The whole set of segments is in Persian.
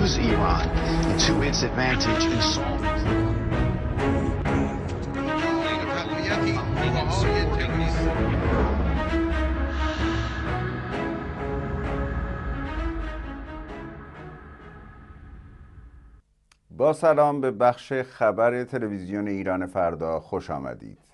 use Iran to its advantage in solving. با سلام به بخش خبر تلویزیون ایران فردا خوش آمدید.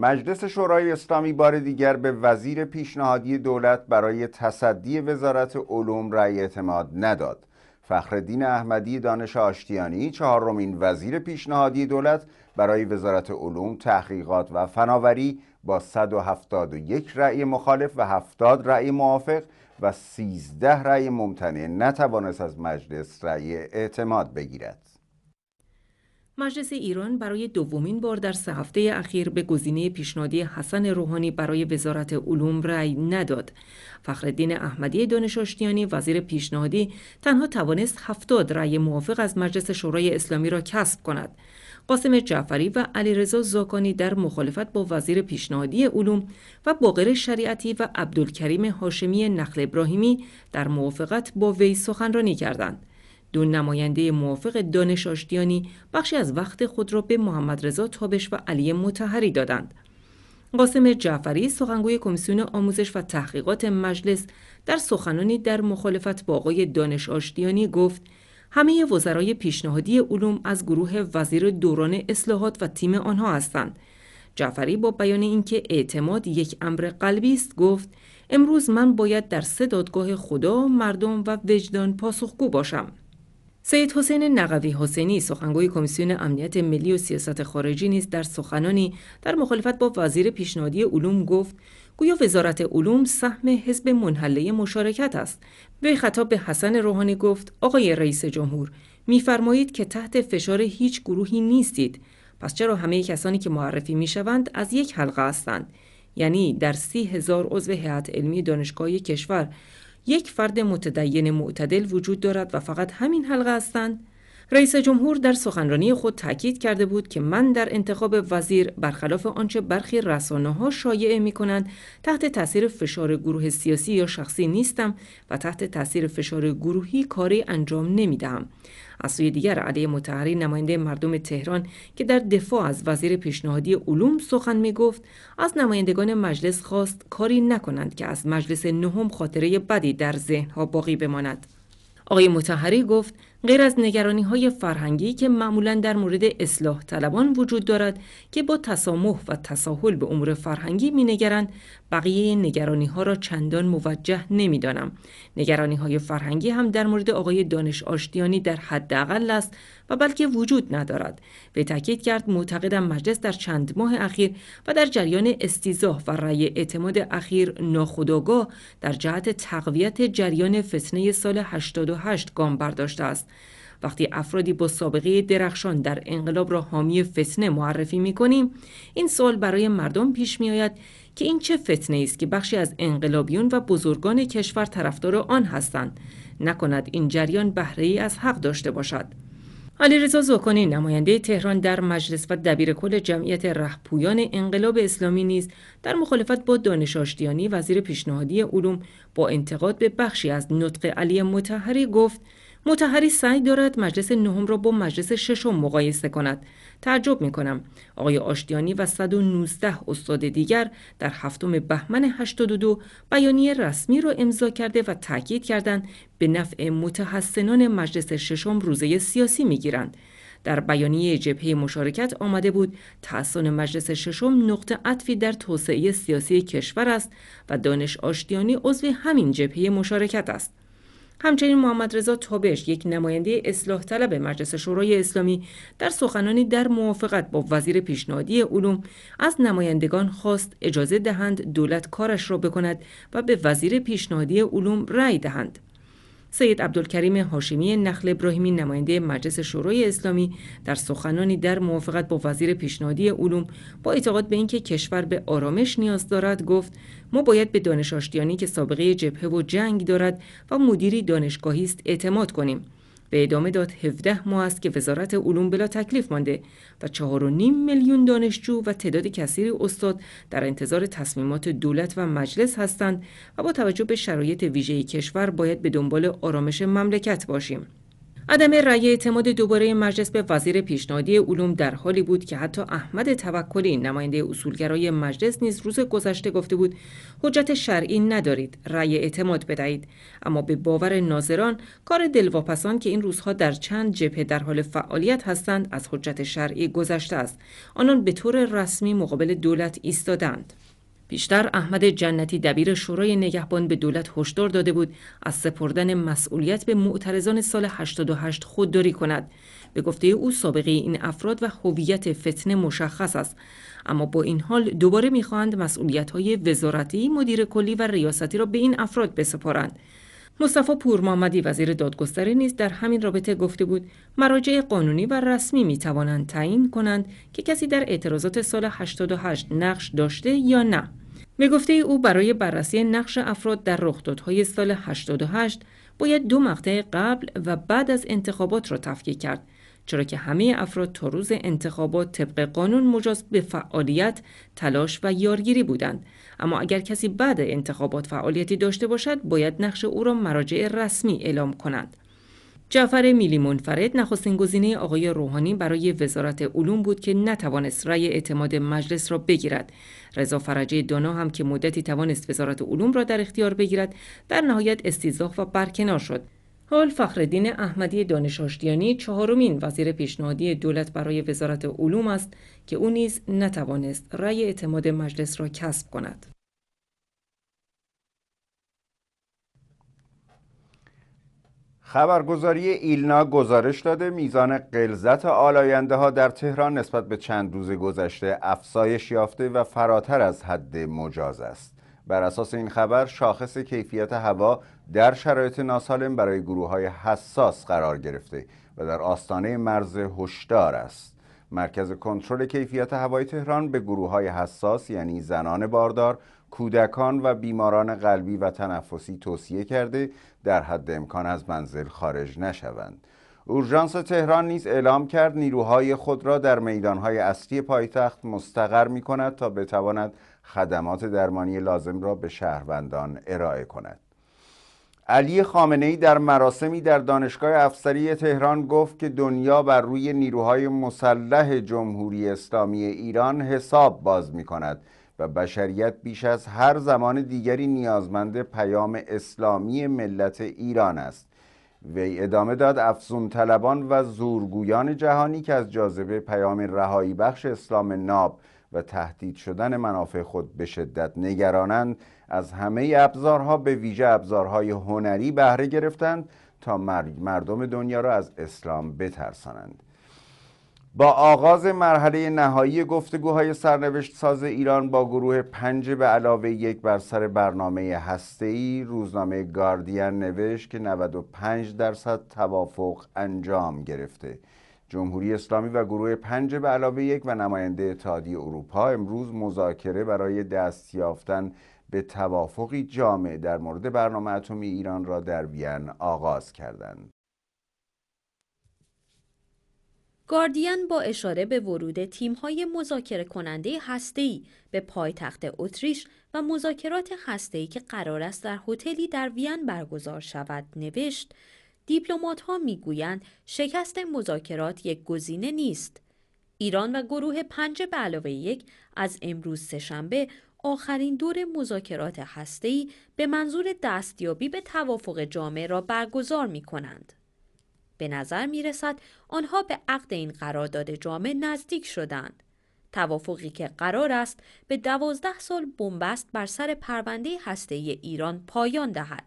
مجلس شورای اسلامی بار دیگر به وزیر پیشنهادی دولت برای تصدی وزارت علوم رأی اعتماد نداد. فخردین احمدی دانش آشتیانی چهارمین وزیر پیشنهادی دولت برای وزارت علوم تحقیقات و فناوری با 171 رأی مخالف و 70 رأی موافق و 13 رأی ممتنع نتوانست از مجلس رأی اعتماد بگیرد. مجلس ایران برای دومین بار در سه هفته اخیر به گزینه پیشنهادی حسن روحانی برای وزارت علوم رأی نداد. فخردین احمدی دانش آشتیانی وزیر پیشنهادی تنها توانست هفتاد رأی موافق از مجلس شورای اسلامی را کسب کند. قاسم جعفری و علیرضا زاکانی در مخالفت با وزیر پیشنهادی علوم و باقر شریعتی و عبدالکریم هاشمی نخل ابراهیمی در موافقت با وی سخنرانی کردند. دو نماینده موافق دانش آشتیانی بخشی از وقت خود را به محمد رضا تابش و علی متحری دادند. قاسم جعفری سخنگوی کمیسیون آموزش و تحقیقات مجلس در سخنانی در مخالفت با آقای دانش آشتیانی گفت همه وزرای پیشنهادی علوم از گروه وزیر دوران اصلاحات و تیم آنها هستند. جعفری با بیان اینکه اعتماد یک امر قلبی است گفت امروز من باید در سه دادگاه خدا، مردم و وجدان پاسخگو باشم. سید حسین نقوی حسینی سخنگوی کمیسیون امنیت ملی و سیاست خارجی نیز در سخنانی در مخالفت با وزیر پیشنهادی علوم گفت گویا وزارت علوم سهم حزب منحله مشارکت است. به خطاب به حسن روحانی گفت آقای رئیس جمهور میفرمایید که تحت فشار هیچ گروهی نیستید. پس چرا همه کسانی که معرفی می‌شوند از یک حلقه هستند؟ یعنی در سی هزار عضو هیئت علمی دانشگاه کشور. یک فرد متدین معتدل وجود دارد و فقط همین حلقه هستند رئیس جمهور در سخنرانی خود تاکید کرده بود که من در انتخاب وزیر برخلاف آنچه برخی رسانه ها شایعه می کنند تحت تاثیر فشار گروه سیاسی یا شخصی نیستم و تحت تاثیر فشار گروهی کاری انجام نمی دهم. از سوی دیگر علی متحری نماینده مردم تهران که در دفاع از وزیر پیشنهادی علوم سخن می گفت از نمایندگان مجلس خواست کاری نکنند که از مجلس نهم خاطره بدی در ذهنها باقی بماند. آقای متحری گفت غیر از نگرانی های فرهنگی که معمولا در مورد اصلاح طلبان وجود دارد که با تسامح و تساهل به امور فرهنگی می نگرند بقیه نگرانی ها را چندان موجه نمی دانم. نگرانی های فرهنگی هم در مورد آقای دانش آشتیانی در حداقل است و بلکه وجود ندارد. به تاکید کرد معتقدم مجلس در چند ماه اخیر و در جریان استیزاه و رأی اعتماد اخیر ناخودآگاه در جهت تقویت جریان فتنه سال 88 گام برداشته است. وقتی افرادی با سابقه درخشان در انقلاب را حامی فتنه معرفی می کنیم این سوال برای مردم پیش می آید که این چه فتنه است که بخشی از انقلابیون و بزرگان کشور طرفدار آن هستند. نکند این جریان بهره ای از حق داشته باشد. علیرضا زاکانی نماینده تهران در مجلس و دبیر کل جمعیت رهپویان انقلاب اسلامی نیز در مخالفت با دانش آشتیانی وزیر پیشنهادی علوم با انتقاد به بخشی از نطق علی متحری گفت متحری سعی دارد مجلس نهم را با مجلس ششم مقایسه کند تعجب می کنم آقای آشتیانی و 119 استاد دیگر در هفتم بهمن 82 بیانیه رسمی را امضا کرده و تاکید کردند به نفع متحسنان مجلس ششم روزه سیاسی می گیرند. در بیانیه جبهه مشارکت آمده بود تحسن مجلس ششم نقطه عطفی در توسعه سیاسی کشور است و دانش آشتیانی عضو همین جبهه مشارکت است. همچنین محمد رضا تابش یک نماینده اصلاح طلب مجلس شورای اسلامی در سخنانی در موافقت با وزیر پیشنهادی علوم از نمایندگان خواست اجازه دهند دولت کارش را بکند و به وزیر پیشنهادی علوم رأی دهند. سید عبدالکریم هاشمی نخل ابراهیمی نماینده مجلس شورای اسلامی در سخنانی در موافقت با وزیر پیشنهادی علوم با اعتقاد به اینکه کشور به آرامش نیاز دارد گفت ما باید به دانش آشتیانی که سابقه جبهه و جنگ دارد و مدیری دانشگاهی است اعتماد کنیم به ادامه داد 17 ماه است که وزارت علوم بلا تکلیف مانده و 4.5 میلیون دانشجو و تعداد کثیری استاد در انتظار تصمیمات دولت و مجلس هستند و با توجه به شرایط ویژه کشور باید به دنبال آرامش مملکت باشیم. عدم رأی اعتماد دوباره مجلس به وزیر پیشنهادی علوم در حالی بود که حتی احمد توکلی نماینده اصولگرای مجلس نیز روز گذشته گفته بود حجت شرعی ندارید رأی اعتماد بدهید. اما به باور ناظران کار دلواپسان که این روزها در چند جبهه در حال فعالیت هستند از حجت شرعی گذشته است. آنان به طور رسمی مقابل دولت ایستادند. بیشتر احمد جنتی دبیر شورای نگهبان به دولت هشدار داده بود از سپردن مسئولیت به معترضان سال 88 خودداری کند. به گفته او سابقه این افراد و هویت فتنه مشخص است. اما با این حال دوباره می‌خواهند مسئولیت های وزارتی مدیر کلی و ریاستی را به این افراد بسپارند. مصطفی پور محمدی وزیر دادگستری نیز در همین رابطه گفته بود مراجع قانونی و رسمی می توانند تعیین کنند که کسی در اعتراضات سال 88 نقش داشته یا نه. به گفته او برای بررسی نقش افراد در رخدادهای سال 88 باید دو مقطع قبل و بعد از انتخابات را تفکیک کرد چرا که همه افراد تا روز انتخابات طبق قانون مجاز به فعالیت، تلاش و یارگیری بودند. اما اگر کسی بعد انتخابات فعالیتی داشته باشد باید نقش او را مراجع رسمی اعلام کنند جعفر میلی منفرد نخستین گزینه آقای روحانی برای وزارت علوم بود که نتوانست رأی اعتماد مجلس را بگیرد. رضا فرجه دانا هم که مدتی توانست وزارت علوم را در اختیار بگیرد، در نهایت استیزاخ و برکنار شد. حال فخردین احمدی دانش آشتیانی چهارمین وزیر پیشنهادی دولت برای وزارت علوم است که او نیز نتوانست رأی اعتماد مجلس را کسب کند. خبرگزاری ایلنا گزارش داده میزان قلزت آلاینده ها در تهران نسبت به چند روز گذشته افزایش یافته و فراتر از حد مجاز است. بر اساس این خبر شاخص کیفیت هوا در شرایط ناسالم برای گروه های حساس قرار گرفته و در آستانه مرز هشدار است. مرکز کنترل کیفیت هوای تهران به گروه های حساس یعنی زنان باردار کودکان و بیماران قلبی و تنفسی توصیه کرده در حد امکان از منزل خارج نشوند. اورژانس تهران نیز اعلام کرد نیروهای خود را در میدانهای اصلی پایتخت مستقر می کند تا بتواند خدمات درمانی لازم را به شهروندان ارائه کند. علی خامنه ای در مراسمی در دانشگاه افسری تهران گفت که دنیا بر روی نیروهای مسلح جمهوری اسلامی ایران حساب باز می کند و بشریت بیش از هر زمان دیگری نیازمند پیام اسلامی ملت ایران است. وی ادامه داد افزون طلبان و زورگویان جهانی که از جاذبه پیام رهایی بخش اسلام ناب و تهدید شدن منافع خود به شدت نگرانند از همه ابزارها به ویژه ابزارهای هنری بهره گرفتند تا مردم دنیا را از اسلام بترسانند. با آغاز مرحله نهایی گفتگوهای سرنوشت ساز ایران با گروه پنج به علاوه یک بر سر برنامه هسته‌ای روزنامه گاردین نوشت که 95 درصد توافق انجام گرفته جمهوری اسلامی و گروه پنج به علاوه یک و نماینده اتحادیه اروپا امروز مذاکره برای دست یافتن به توافقی جامع در مورد برنامه اتمی ایران را در وین آغاز کردند. گاردین با اشاره به ورود تیم‌های مذاکره کننده هسته‌ای به پایتخت اتریش و مذاکرات هسته‌ای که قرار است در هتلی در وین برگزار شود نوشت دیپلمات می‌گویند شکست مذاکرات یک گزینه نیست ایران و گروه پنج به علاوه یک از امروز سهشنبه آخرین دور مذاکرات هسته‌ای به منظور دستیابی به توافق جامع را برگزار می کنند. به نظر می رسد آنها به عقد این قرارداد جامع نزدیک شدند. توافقی که قرار است به دوازده سال بنبست بر سر پرونده هسته ایران پایان دهد.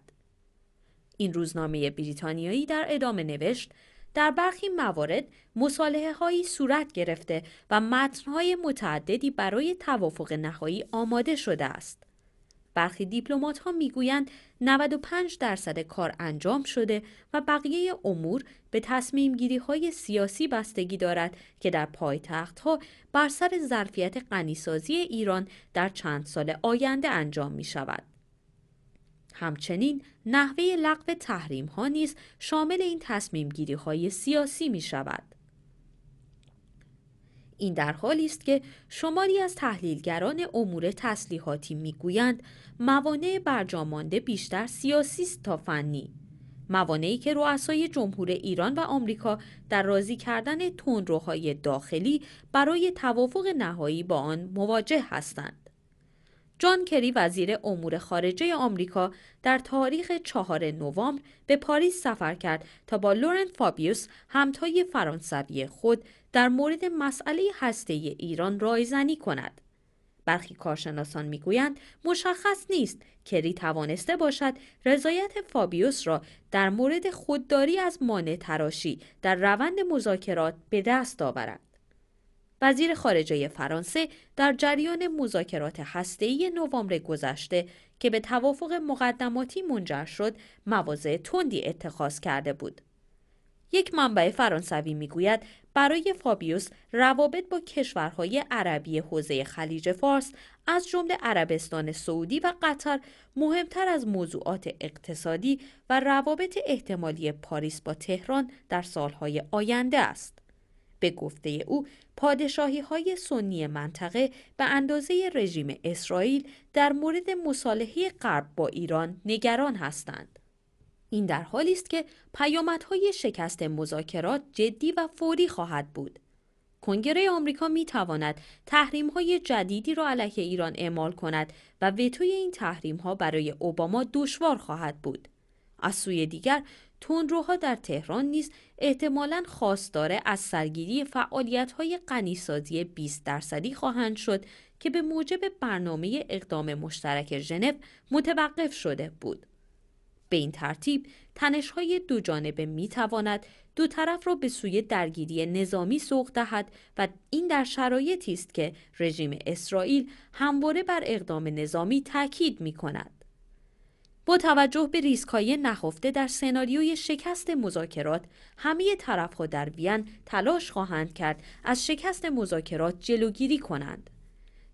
این روزنامه بریتانیایی در ادامه نوشت در برخی موارد مصالحه هایی صورت گرفته و متنهای متعددی برای توافق نهایی آماده شده است. برخی دیپلمات ها می‌گویند 95 درصد کار انجام شده و بقیه امور به تصمیم گیری های سیاسی بستگی دارد که در پایتخت ها بر سر ظرفیت غنیسازی ایران در چند سال آینده انجام می شود. همچنین نحوه لغو تحریم ها نیز شامل این تصمیم گیری های سیاسی می شود. این در حالی است که شماری از تحلیلگران امور تسلیحاتی می‌گویند موانع برجامانده بیشتر سیاسی است تا فنی. موانعی که رؤسای جمهور ایران و آمریکا در راضی کردن تندروهای داخلی برای توافق نهایی با آن مواجه هستند. جان کری وزیر امور خارجه آمریکا در تاریخ چهار نوامبر به پاریس سفر کرد تا با لورن فابیوس همتای فرانسوی خود در مورد مسئله هسته ایران رایزنی کند. برخی کارشناسان می‌گویند مشخص نیست کری توانسته باشد رضایت فابیوس را در مورد خودداری از مانع تراشی در روند مذاکرات به دست آورد. وزیر خارجه فرانسه در جریان مذاکرات هسته‌ای نوامبر گذشته که به توافق مقدماتی منجر شد مواضع تندی اتخاذ کرده بود. یک منبع فرانسوی می‌گوید برای فابیوس روابط با کشورهای عربی حوزه خلیج فارس از جمله عربستان سعودی و قطر مهمتر از موضوعات اقتصادی و روابط احتمالی پاریس با تهران در سالهای آینده است. به گفته او پادشاهی های سنی منطقه به اندازه رژیم اسرائیل در مورد مصالحه غرب با ایران نگران هستند. این در حالی است که پیامدهای شکست مذاکرات جدی و فوری خواهد بود. کنگره آمریکا می تواند تحریم های جدیدی را علیه ایران اعمال کند و وتوی این تحریم ها برای اوباما دشوار خواهد بود. از سوی دیگر تندروها در تهران نیز احتمالا خواستار از سرگیری فعالیت های غنیسازی 20 درصدی خواهند شد که به موجب برنامه اقدام مشترک ژنو متوقف شده بود. به این ترتیب تنش‌های دو جانبه می دو طرف را به سوی درگیری نظامی سوق دهد و این در شرایطی است که رژیم اسرائیل همواره بر اقدام نظامی تاکید می کند. با توجه به ریسک های نهفته در سناریوی شکست مذاکرات همه طرفها در وین تلاش خواهند کرد از شکست مذاکرات جلوگیری کنند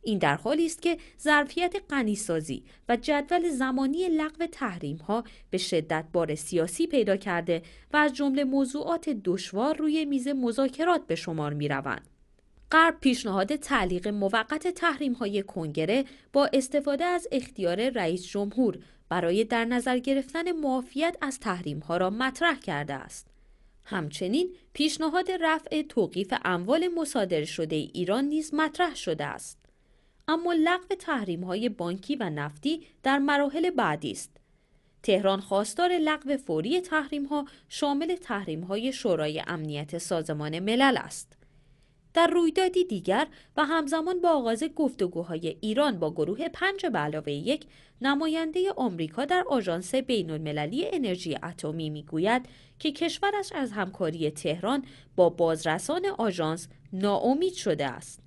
این در حالی است که ظرفیت غنیسازی و جدول زمانی لغو تحریم ها به شدت بار سیاسی پیدا کرده و از جمله موضوعات دشوار روی میز مذاکرات به شمار می روند. غرب پیشنهاد تعلیق موقت تحریم های کنگره با استفاده از اختیار رئیس جمهور برای در نظر گرفتن معافیت از تحریم ها را مطرح کرده است. همچنین پیشنهاد رفع توقیف اموال مصادره شده ایران نیز مطرح شده است. اما لغو تحریم های بانکی و نفتی در مراحل بعدی است. تهران خواستار لغو فوری تحریم ها شامل تحریم های شورای امنیت سازمان ملل است. در رویدادی دیگر و همزمان با آغاز گفتگوهای ایران با گروه پنج به علاوه یک نماینده آمریکا در آژانس بین المللی انرژی اتمی می‌گوید که کشورش از همکاری تهران با بازرسان آژانس ناامید شده است.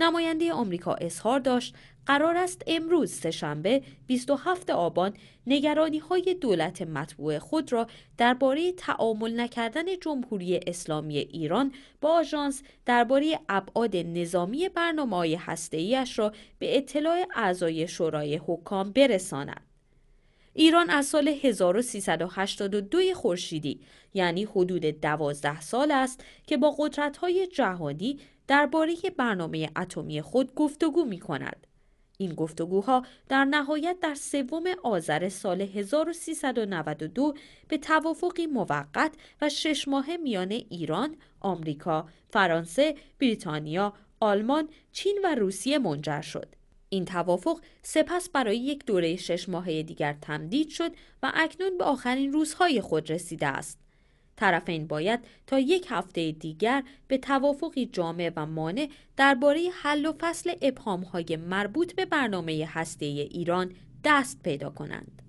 نماینده آمریکا اظهار داشت قرار است امروز سهشنبه 27 آبان نگرانی های دولت مطبوع خود را درباره تعامل نکردن جمهوری اسلامی ایران با آژانس درباره ابعاد نظامی برنامه های را به اطلاع اعضای شورای حکام برساند. ایران از سال 1382 خورشیدی یعنی حدود دوازده سال است که با قدرت‌های جهانی درباره برنامه اتمی خود گفتگو می کند. این گفتگوها در نهایت در سوم آذر سال 1392 به توافقی موقت و شش ماه میان ایران، آمریکا، فرانسه، بریتانیا، آلمان، چین و روسیه منجر شد. این توافق سپس برای یک دوره شش ماهه دیگر تمدید شد و اکنون به آخرین روزهای خود رسیده است. طرفین باید تا یک هفته دیگر به توافقی جامع و مانع درباره حل و فصل ابهامهای مربوط به برنامه هسته ایران دست پیدا کنند.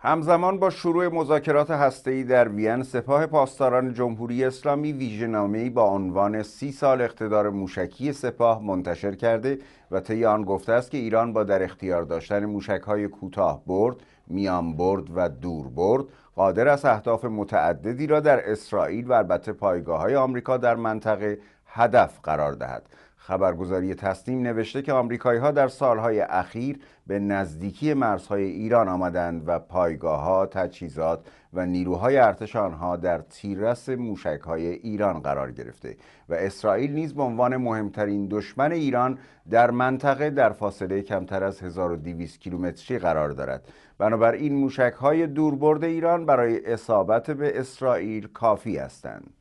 همزمان با شروع مذاکرات هسته‌ای در وین سپاه پاسداران جمهوری اسلامی ویژه‌نامه‌ای با عنوان سی سال اقتدار موشکی سپاه منتشر کرده و طی آن گفته است که ایران با در اختیار داشتن موشک‌های کوتاه برد میان برد و دور برد قادر است اهداف متعددی را در اسرائیل و البته پایگاه های آمریکا در منطقه هدف قرار دهد. خبرگزاری تسنیم نوشته که آمریکایی ها در سالهای اخیر به نزدیکی مرزهای ایران آمدند و پایگاه ها، تجهیزات و نیروهای ارتش آنها در تیررس موشک های ایران قرار گرفته و اسرائیل نیز به عنوان مهمترین دشمن ایران در منطقه در فاصله کمتر از 1200 کیلومتری قرار دارد. بنابراین موشک های دوربرد ایران برای اصابت به اسرائیل کافی هستند.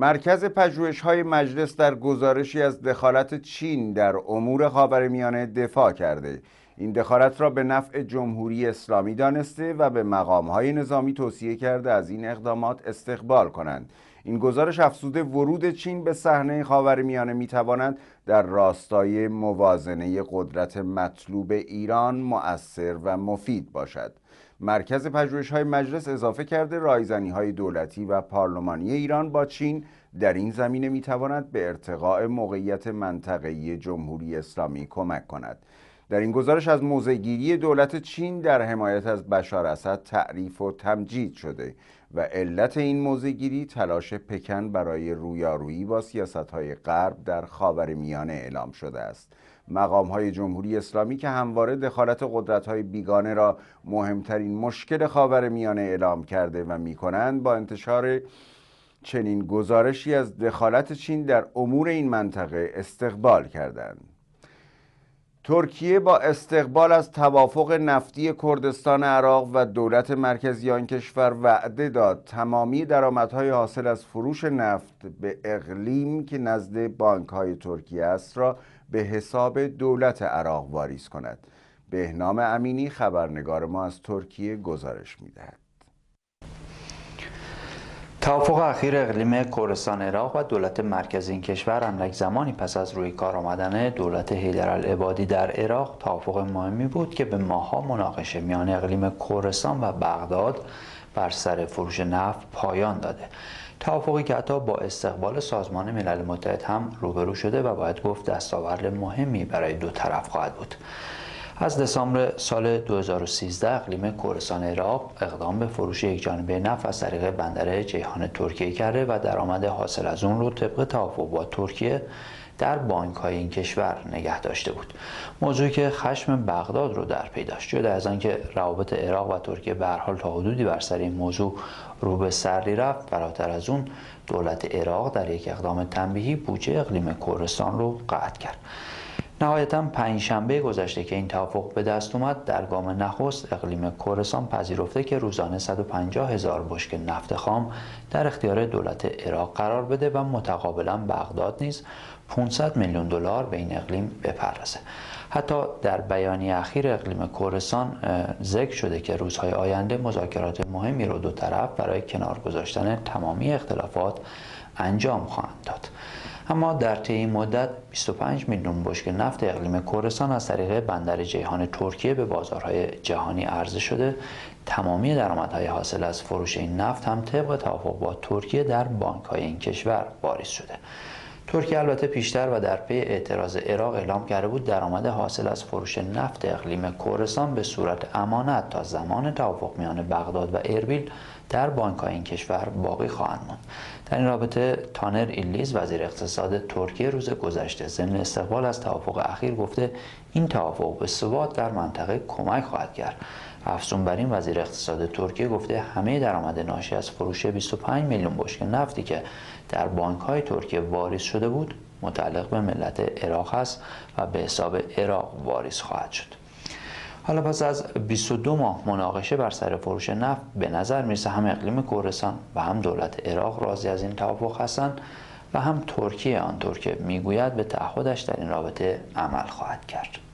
مرکز پژوهش های مجلس در گزارشی از دخالت چین در امور خاورمیانه دفاع کرده. این دخالت را به نفع جمهوری اسلامی دانسته و به مقام های نظامی توصیه کرده از این اقدامات استقبال کنند. این گزارش افزوده ورود چین به صحنه خاورمیانه می‌تواند در راستای موازنه قدرت مطلوب ایران مؤثر و مفید باشد. مرکز پژوهش های مجلس اضافه کرده رایزنی های دولتی و پارلمانی ایران با چین در این زمینه می‌تواند به ارتقاء موقعیت منطقه‌ای جمهوری اسلامی کمک کند. در این گزارش از موضعگیری دولت چین در حمایت از بشار اسد تعریف و تمجید شده و علت این موضعگیری تلاش پکن برای رویارویی با سیاست های غرب در خاور میانه اعلام شده است. مقام های جمهوری اسلامی که همواره دخالت قدرت های بیگانه را مهمترین مشکل خاور میانه اعلام کرده و می کنند با انتشار چنین گزارشی از دخالت چین در امور این منطقه استقبال کردند. ترکیه با استقبال از توافق نفتی کردستان عراق و دولت مرکزی آن کشور وعده داد. تمامی درآمدهای حاصل از فروش نفت به اقلیم که نزد بانکهای ترکیه است را به حساب دولت عراق واریز کند. بهنام امینی خبرنگار ما از ترکیه گزارش می‌دهد. توافق اخیر اقلیم کردستان عراق و دولت مرکزی این کشور اندک زمانی پس از روی کار آمدن دولت حیدر العبادی در عراق توافق مهمی بود که به ماها مناقشه میان اقلیم کردستان و بغداد بر سر فروش نفت پایان داده. توافقی که حتی با استقبال سازمان ملل متحد هم روبرو شده و باید گفت دستاورد مهمی برای دو طرف خواهد بود. از دسامبر سال 2013 اقلیم کردستان عراق اقدام به فروش یک جانبه نفت از طریق بندر جیهان ترکیه کرده و درآمد حاصل از اون رو طبق توافق با ترکیه در بانک های این کشور نگه داشته بود. موضوعی که خشم بغداد رو در پی داشت. جدا از آنکه روابط عراق و ترکیه به حال تا حدودی بر سر این موضوع رو به سری رفت فراتر از اون دولت عراق در یک اقدام تنبیهی بودجه اقلیم کردستان رو قطع کرد. نهایتا پنجشنبه گذشته که این توافق به دست اومد در گام نخست اقلیم کورستان پذیرفته که روزانه 150 هزار بشک نفت خام در اختیار دولت عراق قرار بده و متقابلا بغداد نیز 500 میلیون دلار به این اقلیم بپردازه. حتی در بیانیه اخیر اقلیم کورستان ذکر شده که روزهای آینده مذاکرات مهمی رو دو طرف برای کنار گذاشتن تمامی اختلافات انجام خواهند داد. اما در طی این مدت 25 میلیون بشکه نفت اقلیم کردستان از طریق بندر جیهان ترکیه به بازارهای جهانی عرضه شده. تمامی درآمدهای حاصل از فروش این نفت هم طبق توافق با ترکیه در بانک های این کشور واریز شده. ترکیه البته پیشتر و در پی اعتراض عراق اعلام کرده بود درآمد حاصل از فروش نفت اقلیم کردستان به صورت امانت تا زمان توافق میان بغداد و اربیل در بانک این کشور باقی خواهند ماند در این رابطه تانر ایلیز وزیر اقتصاد ترکیه روز گذشته ضمن استقبال از توافق اخیر گفته این توافق به ثبات در منطقه کمک خواهد کرد. افزون بر این وزیر اقتصاد ترکیه گفته همه درآمد ناشی از فروش 25 میلیون بشکه نفتی که در بانک های ترکیه واریز شده بود متعلق به ملت عراق است و به حساب عراق واریز خواهد شد. حالا پس از 22 ماه مناقشه بر سر فروش نفت به نظر می‌رسه هم اقلیم کردستان و هم دولت عراق راضی از این توافق هستند و هم ترکیه آنطور که می‌گوید به تعهدش در این رابطه عمل خواهد کرد.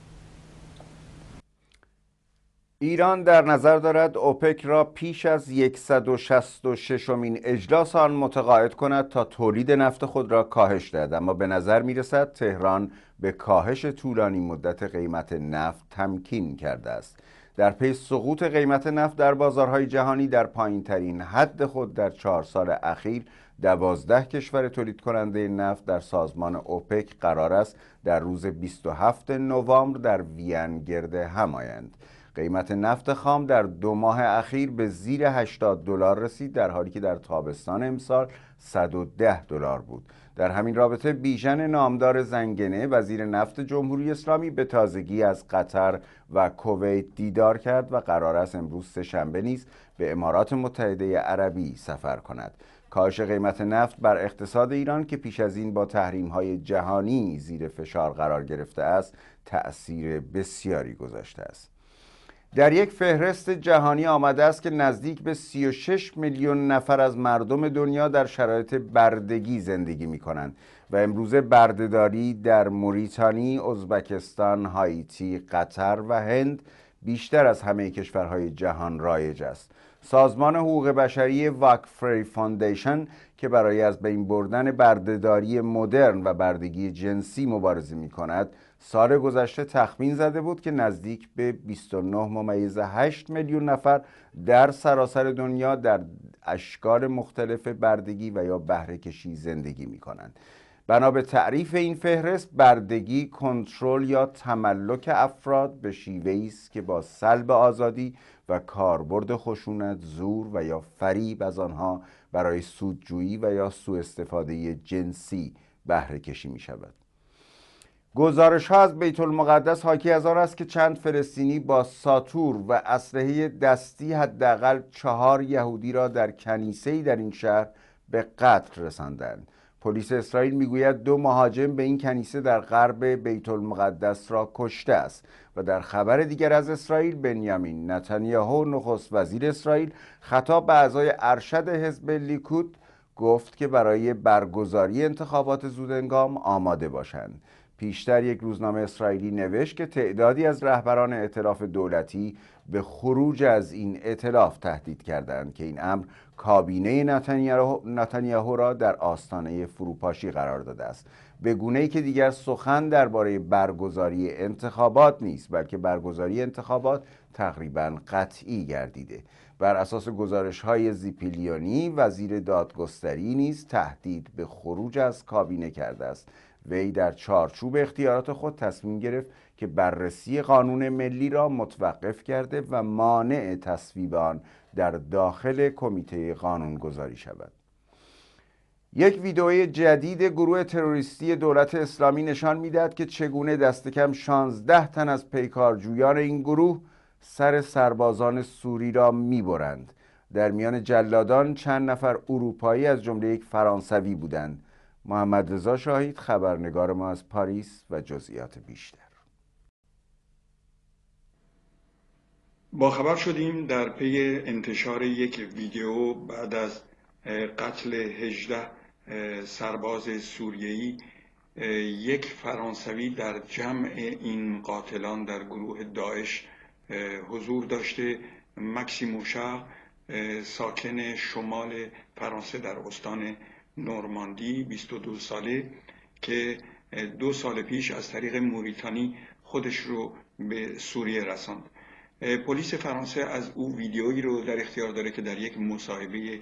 ایران در نظر دارد اوپک را پیش از 166 مین اجلاس آن متقاعد کند تا تولید نفت خود را کاهش دهد. اما به نظر می رسد تهران به کاهش طولانی مدت قیمت نفت تمکین کرده است. در پی سقوط قیمت نفت در بازارهای جهانی در پایین ترین حد خود در چهار سال اخیر دوازده کشور تولید کننده نفت در سازمان اوپک قرار است در روز 27 نوامبر در وین گرد هم آیند. قیمت نفت خام در دو ماه اخیر به زیر 80 دلار رسید در حالی که در تابستان امسال 110 دلار بود. در همین رابطه بیژن نامدار زنگنه وزیر نفت جمهوری اسلامی به تازگی از قطر و کویت دیدار کرد و قرار است امروز سهشنبه نیز به امارات متحده عربی سفر کند. کاهش قیمت نفت بر اقتصاد ایران که پیش از این با تحریم های جهانی زیر فشار قرار گرفته است تأثیر بسیاری گذاشته است. در یک فهرست جهانی آمده است که نزدیک به 36 میلیون نفر از مردم دنیا در شرایط بردگی زندگی می کنند و امروزه بردهداری در موریتانی، ازبکستان، هایتی، قطر و هند بیشتر از همه کشورهای جهان رایج است. سازمان حقوق بشری Walk Free Foundation که برای از بین بردن بردهداری مدرن و بردگی جنسی مبارزه می کند سال گذشته تخمین زده بود که نزدیک به 29 ممیز 8 میلیون نفر در سراسر دنیا در اشکال مختلف بردگی و یا بهره کشی زندگی می کنند بنا به تعریف این فهرست بردگی کنترل یا تملک افراد به شیوهی است که با سلب آزادی و کاربرد خشونت زور و یا فریب از آنها برای سودجویی و یا سوء استفاده جنسی بهره کشی می شود گزارش ها از بیت المقدس حاکی از آن است که چند فلسطینی با ساتور و اسلحه دستی حداقل چهار یهودی را در کنیسه‌ای در این شهر به قتل رساندند. پلیس اسرائیل می‌گوید دو مهاجم به این کنیسه در غرب بیت المقدس را کشته است و در خبر دیگر از اسرائیل بنیامین نتانیاهو نخست وزیر اسرائیل خطاب به اعضای ارشد حزب لیکود گفت که برای برگزاری انتخابات زودنگام آماده باشند. پیشتر یک روزنامه اسرائیلی نوشت که تعدادی از رهبران اعتلاف دولتی به خروج از این اعتلاف تهدید کردند که این امر کابینه نتانیاهو را در آستانه فروپاشی قرار داده است. به گونه ای که دیگر سخن درباره برگزاری انتخابات نیست بلکه برگزاری انتخابات تقریبا قطعی گردیده. بر اساس گزارش های زیپیلیونی وزیر دادگستری نیز تهدید به خروج از کابینه کرده است. وی در چارچوب اختیارات خود تصمیم گرفت که بررسی قانون ملی را متوقف کرده و مانع تصویب آن در داخل کمیته قانون گذاری شود. یک ویدئوی جدید گروه تروریستی دولت اسلامی نشان می‌دهد که چگونه دست کم 16 تن از پیکارجویان این گروه سر سربازان سوری را می‌برند. در میان جلادان چند نفر اروپایی از جمله یک فرانسوی بودند. محمد رضا شاهید خبرنگار ما از پاریس و جزئیات بیشتر. با خبر شدیم در پی انتشار یک ویدیو بعد از قتل 18 سرباز سوریه‌ای یک فرانسوی در جمع این قاتلان در گروه داعش حضور داشته. مکسیموشا ساکن شمال فرانسه در استان نورماندی 22 ساله که دو سال پیش از طریق موریتانی خودش رو به سوریه رساند. پلیس فرانسه از او ویدیویی رو در اختیار داره که در یک مصاحبه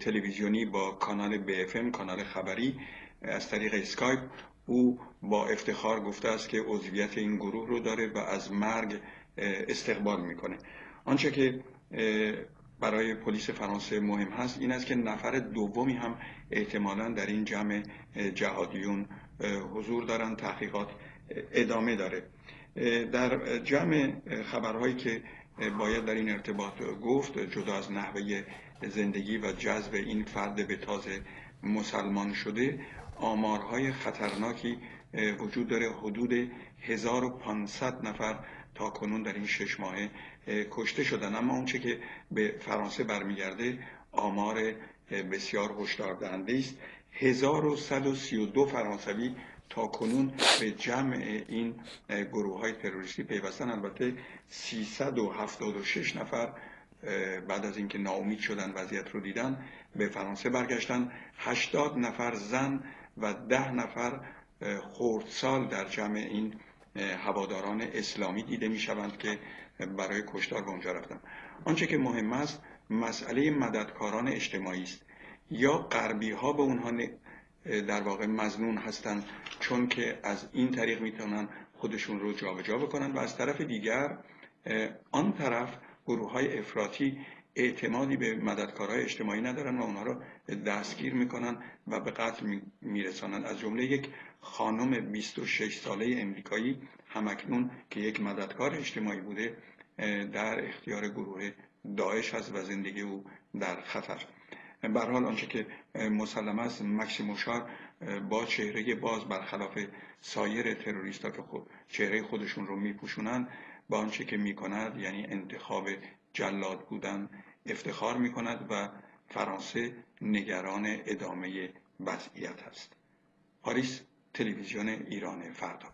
تلویزیونی با کانال BFM کانال خبری از طریق اسکایپ او با افتخار گفته است که عضویت این گروه رو داره و از مرگ استقبال می‌کنه. آنچه که برای پلیس فرانسه مهم هست. این است که نفر دومی هم احتمالا در این جمع جهادیون حضور دارن تحقیقات ادامه داره. در جمع خبرهایی که باید در این ارتباط گفت جدا از نحوه زندگی و جذب این فرد به تازه مسلمان شده آمارهای خطرناکی وجود داره. حدود 1500 نفر تا کنون در این شش ماهه کشته شدن. اما اونچه که به فرانسه برمیگرده آمار بسیار هشدار دهنده است 1132 فرانسوی تا کنون به جمع این گروه های تروریستی پیوستن. البته 376 نفر بعد از اینکه ناامید شدن وضعیت رو دیدن به فرانسه برگشتن. 80 نفر زن و 10 نفر خردسال در جمع این هواداران اسلامی دیده می شوند که برای کشتار اونجا رفتن. آنچه که مهم است مسئله مددکاران اجتماعی است. یا غربی ها به اونها در واقع مزنون هستند چون که از این طریق می‌تونن خودشون رو جابجا بکنن. و از طرف دیگر آن طرف گروه های افراطی اعتمادی به مددکارهای اجتماعی ندارن و اونها رو دستگیر می‌کنن و به قتل میرسانن. از جمله یک خانم 26 ساله امریکایی همکنون که یک مددکار اجتماعی بوده در اختیار گروه داعش هست و زندگی او در خطر. به حال آنچه که مسلم است مکسی موشار با چهره باز برخلاف سایر تروریست ها که خود چهره خودشون رو میپوشونن با آنچه که می‌کند یعنی انتخاب جلاد بودن افتخار می‌کند و فرانسه نگران ادامه وضعیت است پاریس تلویزیون ایران فردا.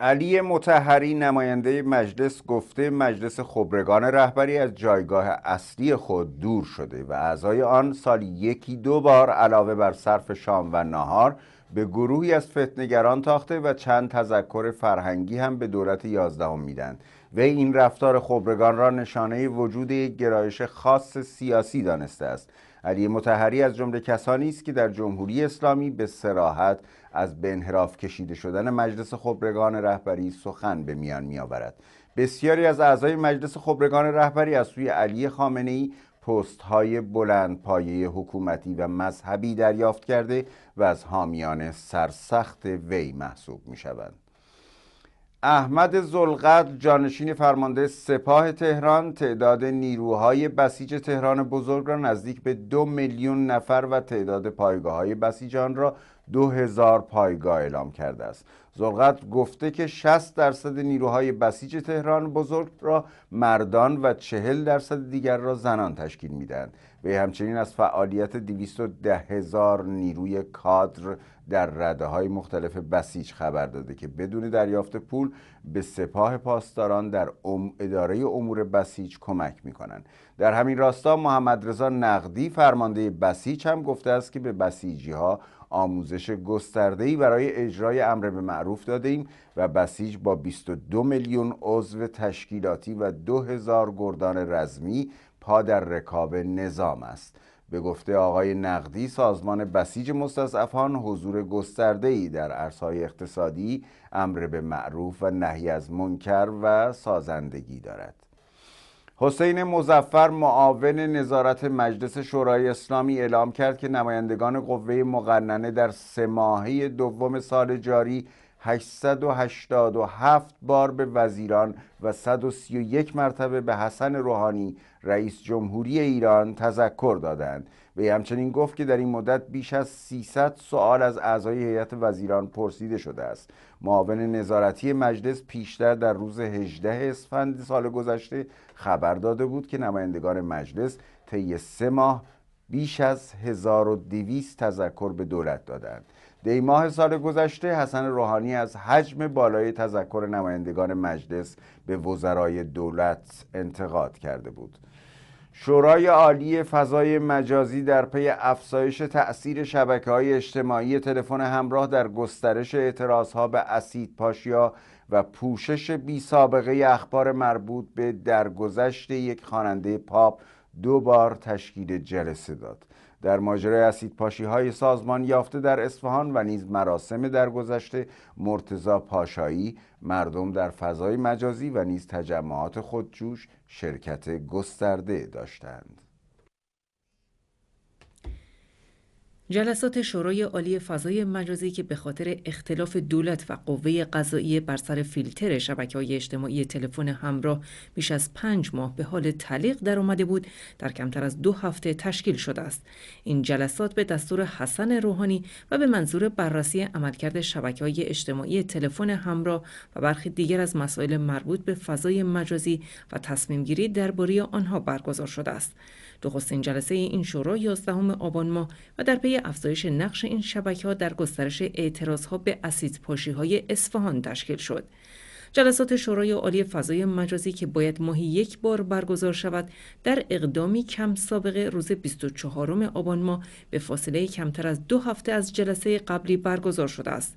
علی متحری نماینده مجلس گفته مجلس خبرگان رهبری از جایگاه اصلی خود دور شده و اعضای آن سالی یکی دو بار علاوه بر صرف شام و نهار به گروهی از فتنگران تاخته و چند تذکر فرهنگی هم به دولت یازدهم میدن و این رفتار خبرگان را نشانه وجود یک گرایش خاص سیاسی دانسته است. علی متحری از جمله کسانی است که در جمهوری اسلامی به سراحت از به انحراف کشیده شدن مجلس خبرگان رهبری سخن به میان میآورد بسیاری از اعضای مجلس خبرگان رهبری از سوی علی خامنه ای پست های بلند پایه حکومتی و مذهبی دریافت کرده و از حامیان سرسخت وی محسوب می شوند. احمد زلقدر جانشین فرمانده سپاه تهران تعداد نیروهای بسیج تهران بزرگ را نزدیک به دو میلیون نفر و تعداد پایگاه های بسیج آن را دو هزار پایگاه اعلام کرده است. زلقدر گفته که 60 درصد نیروهای بسیج تهران بزرگ را مردان و 40 درصد دیگر را زنان تشکیل می‌دهند و همچنین از فعالیت 210 هزار نیروی کادر در رده های مختلف بسیج خبر داده که بدون دریافت پول به سپاه پاسداران در اداره امور بسیج کمک می کنند. در همین راستا محمد رضا نقدی فرمانده بسیج هم گفته است که به بسیجی ها آموزش گسترده‌ای برای اجرای امر به معروف داده ایم و بسیج با 22 میلیون عضو تشکیلاتی و 2000 گردان رزمی پا در رکاب نظام است. به گفته آقای نقدی سازمان بسیج مستضعفان حضور گسترده‌ای در عرصه‌های اقتصادی امر به معروف و نهی از منکر و سازندگی دارد. حسین مزفر معاون نظارت مجلس شورای اسلامی اعلام کرد که نمایندگان قوه مقننه در سه ماهه دوم سال جاری 887 بار به وزیران و 131 مرتبه به حسن روحانی رئیس جمهوری ایران تذکر دادند. و همچنین گفت که در این مدت بیش از 300 سوال از اعضای هیئت وزیران پرسیده شده است. معاون نظارتی مجلس پیشتر در روز 18 اسفند سال گذشته خبر داده بود که نمایندگان مجلس طی سه ماه بیش از 1200 تذکر به دولت دادند. دی ماه سال گذشته حسن روحانی از حجم بالای تذکر نمایندگان مجلس به وزرای دولت انتقاد کرده بود. شورای عالی فضای مجازی در پی افزایش تأثیر شبکه های اجتماعی تلفن همراه در گسترش اعتراض ها به اسید پاشیا و پوشش بی سابقه اخبار مربوط به درگذشت یک خواننده پاپ دو بار تشکیل جلسه داد. در ماجرای اسید پاشی های سازمان یافته در اصفهان و نیز مراسم در گذشته مرتزا پاشایی مردم در فضای مجازی و نیز تجمعات خودجوش شرکت گسترده داشتند. جلسات شورای عالی فضای مجازی که به خاطر اختلاف دولت و قوه قضایی بر سر فیلتر شبکه های اجتماعی تلفن همراه بیش از پنج ماه به حال تعلیق در آمده بود در کمتر از دو هفته تشکیل شده است. این جلسات به دستور حسن روحانی و به منظور بررسی عملکرد شبکه های اجتماعی تلفن همراه و برخی دیگر از مسائل مربوط به فضای مجازی و تصمیم گیری درباره آنها برگزار شده است. نخستین جلسه این شورا 11 آبان ماه و در پی افزایش نقش این شبکه ها در گسترش اعتراض ها به اسید پاشی های اصفهان تشکیل شد. جلسات شورای عالی فضای مجازی که باید ماهی یک بار برگزار شود در اقدامی کم سابقه روز 24 آبان ماه به فاصله کمتر از دو هفته از جلسه قبلی برگزار شده است.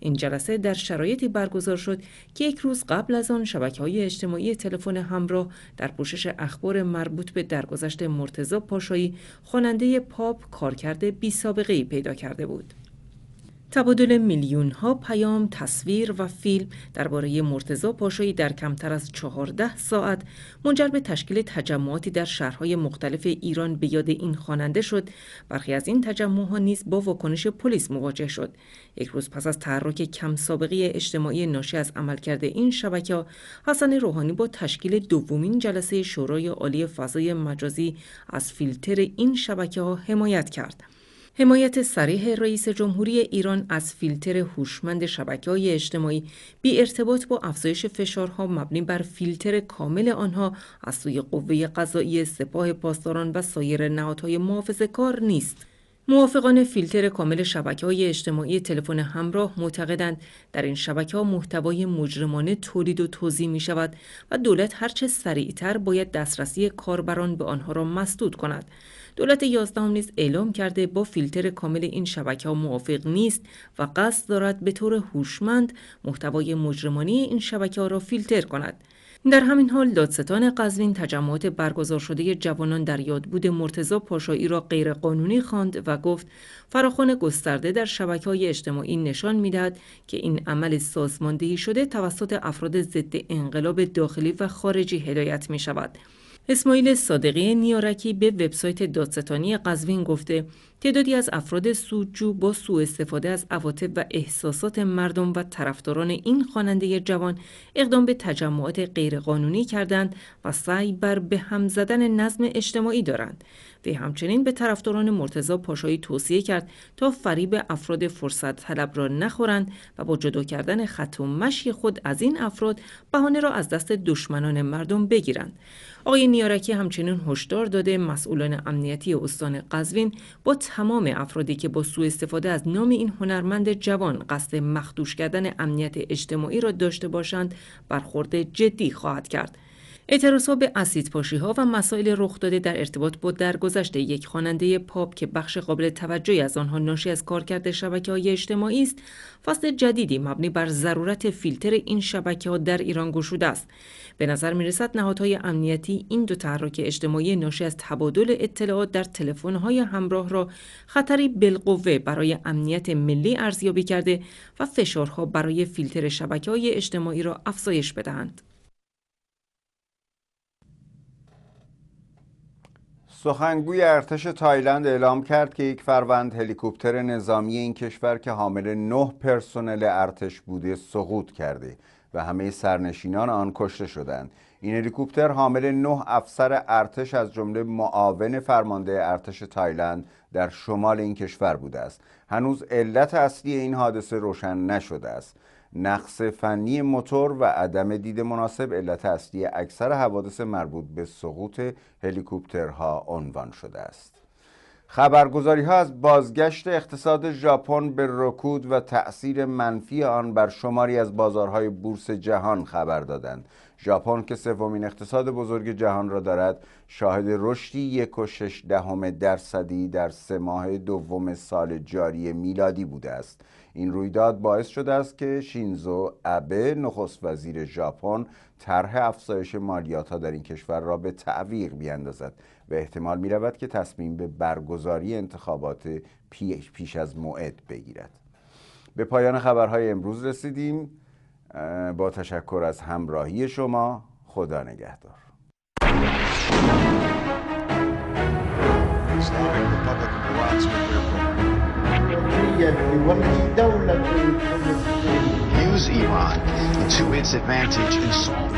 این جلسه در شرایطی برگزار شد که یک روز قبل از آن شبکه های اجتماعی تلفن همراه در پوشش اخبار مربوط به درگذشت مرتزا پاشایی خواننده پاپ کارکرد بی سابقه ای پیدا کرده بود. تبادل میلیون ها پیام، تصویر و فیلم درباره مرتزا پاشایی در کمتر از 14 ساعت منجر به تشکیل تجمعاتی در شهرهای مختلف ایران به یاد این خواننده شد. برخی از این تجمعها نیز با واکنش پلیس مواجه شد. یک روز پس از تحرک کم سابقه اجتماعی ناشی از عملکرد این شبکه حسن روحانی با تشکیل دومین جلسه شورای عالی فضای مجازی از فیلتر این شبکه ها حمایت کرد. حمایت سریح رئیس جمهوری ایران از فیلتر هوشمند شبکه های اجتماعی بی ارتباط با افزایش فشارها مبنی بر فیلتر کامل آنها از سوی قوه قضایی سپاه پاسداران و سایر نهادهای محافظه کار نیست. موافقان فیلتر کامل شبکه های اجتماعی تلفن همراه معتقدند در این شبکه ها محتوای مجرمانه تولید و توضیح می شود و دولت هرچه سریعتر باید دسترسی کاربران به آنها را مسدود کند. دولت یازدهم نیز اعلام کرده با فیلتر کامل این شبکه ها موافق نیست و قصد دارد به طور هوشمند محتوای مجرمانه این شبکه ها را فیلتر کند. در همین حال دادستان قزوین تجمعات برگزار شده جوانان در یادبود مرتزا پاشایی را غیرقانونی خواند و گفت فراخوان گسترده در شبکه های اجتماعی نشان می‌دهد که این عمل سازماندهی شده توسط افراد ضد انقلاب داخلی و خارجی هدایت می شود. اسماعیل صادقی نیارکی به وبسایت دادستانی قزوین گفته تعدادی از افراد سودجو با سوء استفاده از عواطف و احساسات مردم و طرفداران این خواننده جوان اقدام به تجمعات غیرقانونی کردند و سعی بر به هم زدن نظم اجتماعی دارند. وی همچنین به طرفداران مرتضی پاشایی توصیه کرد تا فریب افراد فرصت طلب را نخورند و با جدا کردن خط و مشی خود از این افراد بهانه را از دست دشمنان مردم بگیرند. آقای نیارکی همچنین هشدار داده مسئولان امنیتی استان قزوین با تمام افرادی که با سوء استفاده از نام این هنرمند جوان قصد مخدوش کردن امنیت اجتماعی را داشته باشند برخورد جدی خواهد کرد. اعتراضها به اسید پاشی ها و مسائل رخ داده در ارتباط با درگذشت یک خواننده پاپ که بخش قابل توجهی از آنها ناشی از کارکرد شبکه های اجتماعی است فصل جدیدی مبنی بر ضرورت فیلتر این شبکه ها در ایران گشوده است به نظر می رسد نهادهای امنیتی این دو تحرک اجتماعی ناشی از تبادل اطلاعات در تلفن های همراه را خطری بالقوه برای امنیت ملی ارزیابی کرده و فشارها برای فیلتر شبکه های اجتماعی را افزایش بدهند. سخنگوی ارتش تایلند اعلام کرد که یک فروند هلیکوپتر نظامی این کشور که حامل نه پرسنل ارتش بوده سقوط کرده و همه سرنشینان آن کشته شدند. این هلیکوپتر حامل نه افسر ارتش از جمله معاون فرمانده ارتش تایلند در شمال این کشور بوده است. هنوز علت اصلی این حادثه روشن نشده است. نقص فنی موتور و عدم دید مناسب علت اصلی اکثر حوادث مربوط به سقوط هلیکوپترها عنوان شده است. خبرگزاری ها از بازگشت اقتصاد ژاپن به رکود و تأثیر منفی آن بر شماری از بازارهای بورس جهان خبر دادند. ژاپن که سومین اقتصاد بزرگ جهان را دارد شاهد رشدی یک و شش دهم درصدی در سه ماه دوم سال جاری میلادی بوده است. این رویداد باعث شده است که شینزو ابه نخست وزیر ژاپن طرح افزایش مالیات ها در این کشور را به تعویق بیاندازد و احتمال می رود که تصمیم به برگزاری انتخابات پیش از موعد بگیرد. به پایان خبرهای امروز رسیدیم. با تشکر از همراهی شما خدا نگهدار. Use Iran to its advantage in solving